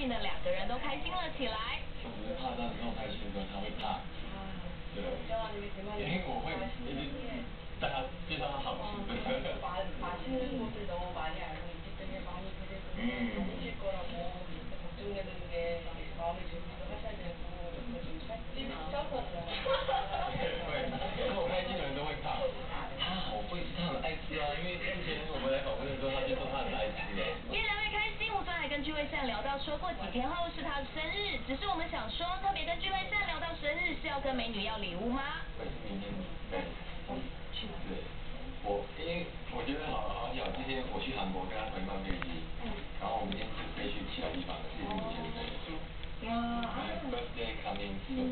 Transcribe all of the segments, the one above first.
性的两个人都开心了起来。我觉得怕这样子太兴奋，他会怕。对。因为我会一直带他介绍他好吃的。到说过几天后是他的生日，只是我们想说特别跟聚会上聊到生日是要跟美女要礼物吗？对，去对，我因为我觉得好好巧，今天我去韩国跟他同一班飞机，然后我明天就飞去其他地方，谢谢你先生。哇！Birthday coming soon，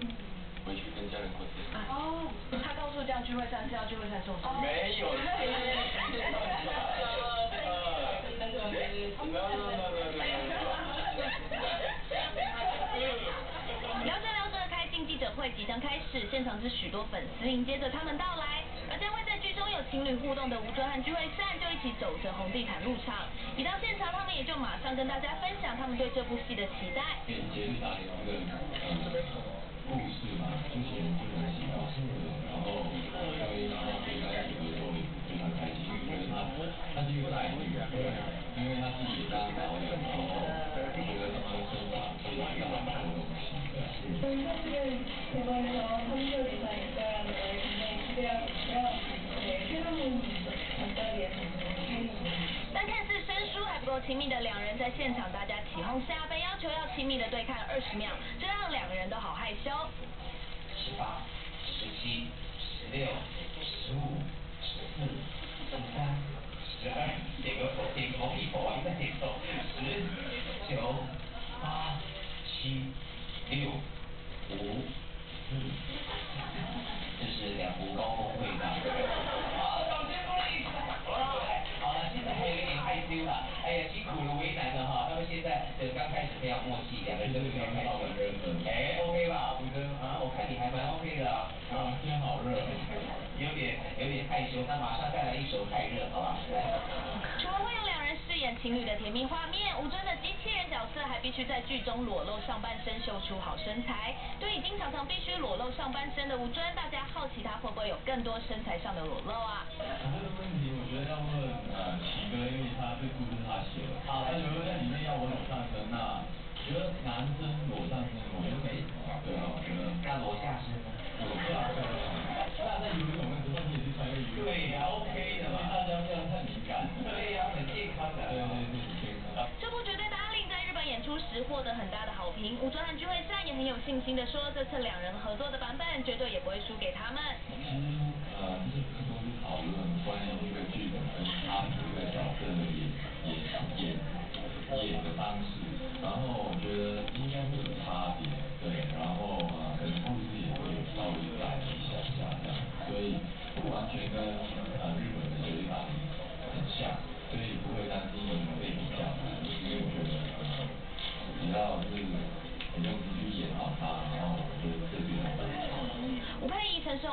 回去跟家人过节。哦，他告诉这样聚会上是要聚会上送什么？没现场是许多粉丝迎接着他们到来，而将会在剧中有情侣互动的吴卓和聚会善就一起走着红地毯入场。一到现场，他们也就马上跟大家分享他们对这部戏的期待。亲密的两人，在现场大家起哄下，被要求要亲密的对看二十秒，这让两个人都好害羞。十八、十七、十六、十五、十四、十三、十二，点个头，点个头，一口啊，再点头，十、九、八、七、六。五，四，两个人都非常开心。哎，OK 吧，吴哥啊，我看你还蛮 OK 的啊。啊，今天好热。有点有点害羞，那马上带来一首太热，好吧？除了会有两人饰演情侣的甜蜜画面，吴尊的机器人角色还必须在剧中裸露上半身，秀出好身材。对已经常常必须裸露上半身的吴尊，大家好奇他会不会有更多身材上的裸露啊？这个问题我觉得要问呃奇哥，因为他这故事他写的。好，男生裸上身我觉得没什么，对啊，我觉得。那裸下身呢？裸下身。那在游泳的时候你也是穿一个泳。对呀，OK 的嘛。大家不要太敏感。对呀，很健康的。对对对，很健康。这部绝对答应在日本演出时获得很大的好评，吴尊和聚会善也很有信心的说，这次两人合作的版本绝对也不会输给他们。其实呃，就是更多讨论关于这个剧本跟他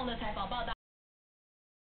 的采访报道。